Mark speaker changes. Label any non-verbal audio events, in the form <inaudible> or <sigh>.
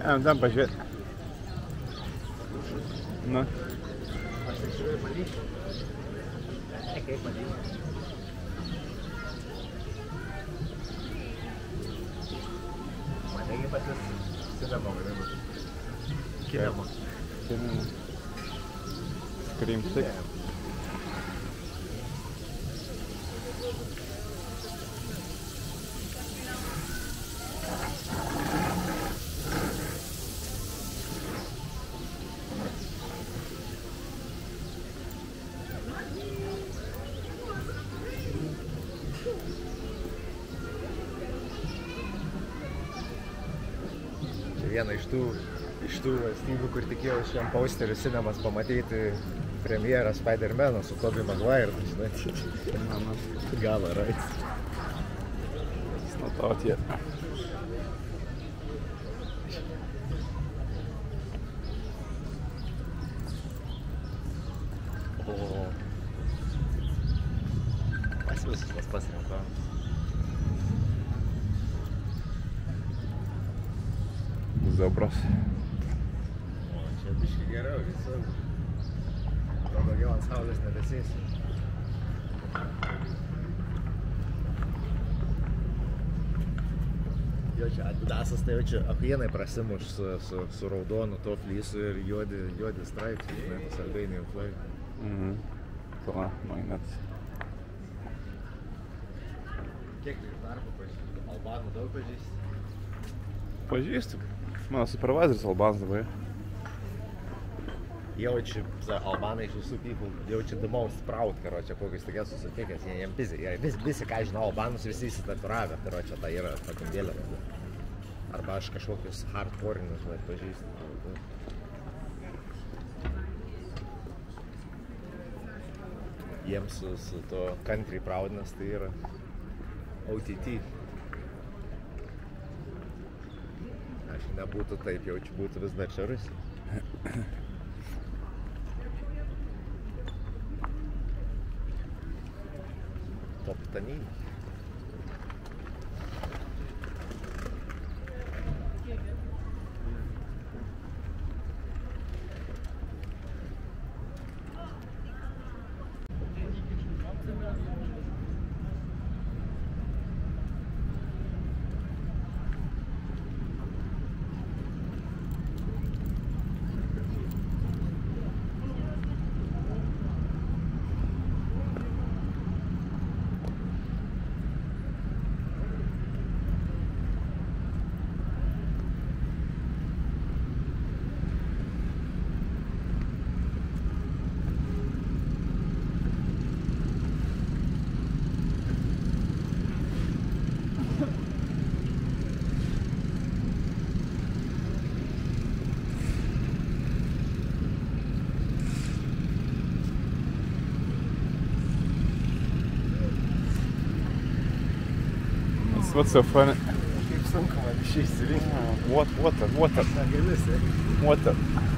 Speaker 1: А, não пошвет. Ну.
Speaker 2: Acho Não. para. É que é para não? Patys sinema vadinu. Kinema.
Speaker 1: šiandien Scream 6.
Speaker 2: Čia viena iš tų, iš tų valstybių, kur tikėjau šiam posteriu cinemas pamatyti premjerą Spider-Man'o su Tobey Maguire, tai žinai, <laughs>
Speaker 1: Na,
Speaker 2: galo rais.
Speaker 1: it's not out yet.
Speaker 2: O pas visus tas pasirinkau.
Speaker 1: Zebras.
Speaker 2: O čia biškai geriau visur. To daugiau ant saulės nebesės. Jo čia adidasas tai jau čia apienai prasimuš su, su, su raudonu to flysu ir juodi, juodi straipsniai, žinai, tas Albanian flag.
Speaker 1: Mhm. Pala, mainat.
Speaker 2: Kiek tai darbo pažįsti? Albanų daug pažįsti?
Speaker 1: Pažįstu. Mano supervisoris Albanas dabar.
Speaker 2: Jaučiu, Albanai iš visų people, jaučiu most proud, karo čia kokius tokias susitikęs, jie jiems visi, jie vis, visi, ką žinau, Albanus visi įsitatuiravę, karo čia tai yra pakandėlė. Arba aš kažkokius hardcore'inius, bet pažįstu. Jiems su, su to country proudness tai yra OTT. Aš nebūtų taip, jau čia būtų vis dar čia Rusija. Top
Speaker 1: taninis. What's so funny?
Speaker 2: Kaip sunku man išeisirinkti.
Speaker 1: What, what, what,
Speaker 2: Negali sėdėti.
Speaker 1: what.